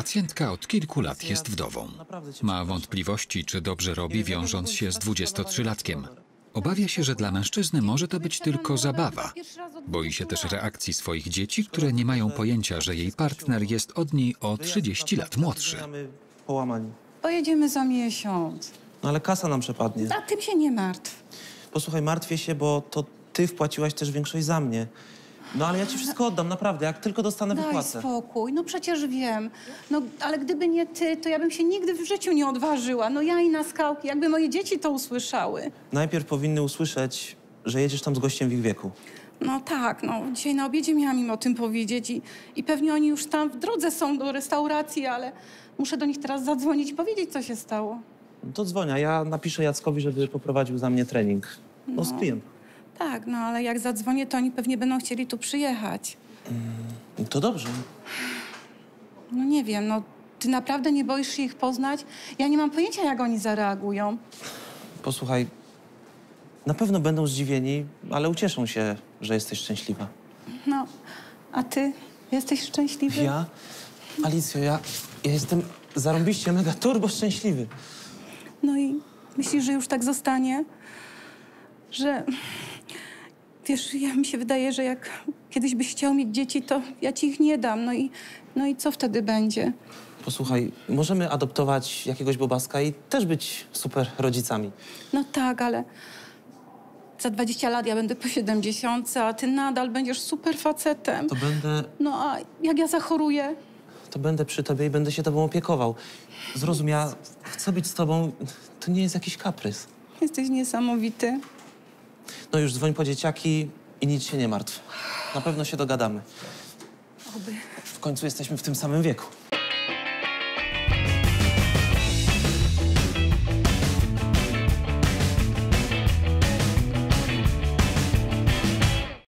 Pacjentka od kilku lat jest wdową. Ma wątpliwości, czy dobrze robi, wiążąc się z 23-latkiem. Obawia się, że dla mężczyzny może to być tylko zabawa. Boi się też reakcji swoich dzieci, które nie mają pojęcia, że jej partner jest od niej o 30 lat młodszy. Mamy połamani. Pojedziemy za miesiąc. No ale kasa nam przepadnie. A tym się nie martw. Posłuchaj, martwię się, bo to ty wpłaciłaś też większość za mnie. No ale ja ci wszystko oddam, naprawdę. Jak tylko dostanę, Daj wypłacę. spokój, no przecież wiem. No, ale gdyby nie ty, to ja bym się nigdy w życiu nie odważyła. No ja i na skałki, jakby moje dzieci to usłyszały. Najpierw powinny usłyszeć, że jedziesz tam z gościem w ich wieku. No tak, no dzisiaj na obiedzie miałam im o tym powiedzieć i, i pewnie oni już tam w drodze są do restauracji, ale muszę do nich teraz zadzwonić i powiedzieć, co się stało. No to dzwonia. Ja napiszę Jackowi, żeby poprowadził za mnie trening. No, z klientem. Tak, no ale jak zadzwonię, to oni pewnie będą chcieli tu przyjechać. No To dobrze. No nie wiem, no ty naprawdę nie boisz się ich poznać? Ja nie mam pojęcia, jak oni zareagują. Posłuchaj, na pewno będą zdziwieni, ale ucieszą się, że jesteś szczęśliwa. No, a ty jesteś szczęśliwy? Ja? Alicjo, ja, ja jestem zarąbiście mega turbo szczęśliwy. No i myślisz, że już tak zostanie? Że... Wiesz, ja mi się wydaje, że jak kiedyś byś chciał mieć dzieci, to ja ci ich nie dam. No i, no i co wtedy będzie? Posłuchaj, możemy adoptować jakiegoś bobaska i też być super rodzicami. No tak, ale za 20 lat ja będę po 70, a ty nadal będziesz super facetem. To będę, No a jak ja zachoruję? to będę przy tobie i będę się tobą opiekował. Zrozum, ja chcę być z tobą, to nie jest jakiś kaprys. Jesteś niesamowity. No już dzwoń po dzieciaki i nic się nie martw. Na pewno się dogadamy. Oby. W końcu jesteśmy w tym samym wieku.